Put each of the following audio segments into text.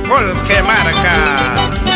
protocolo que marca.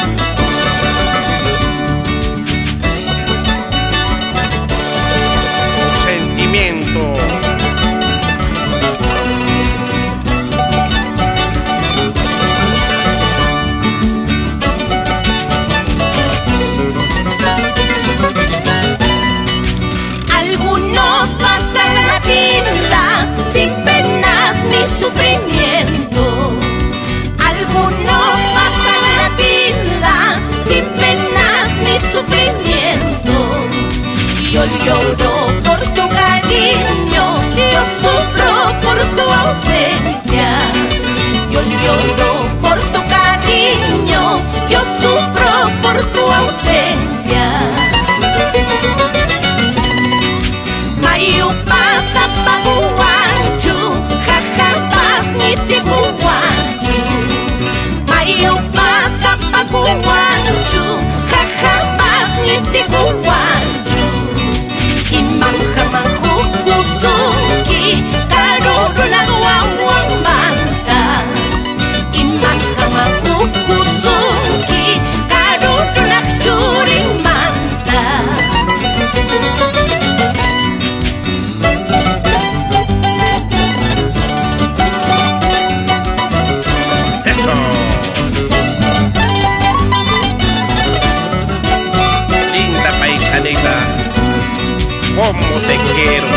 Cómo te quiero,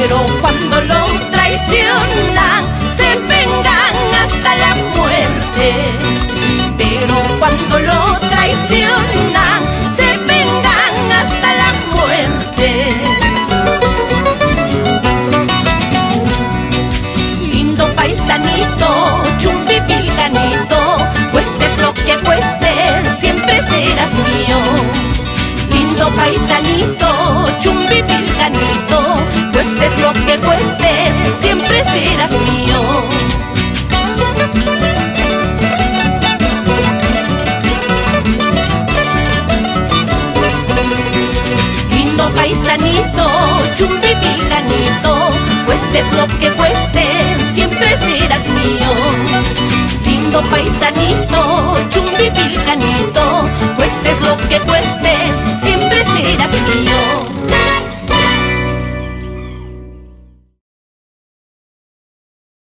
Pero cuando lo traicionan, cuestes lo que cueste, siempre serás mío. Lindo paisanito, chumbi pilganito, cuestes lo que cueste, siempre serás mío. Lindo paisanito, chumbi pilganito, cuestes lo que cuestes,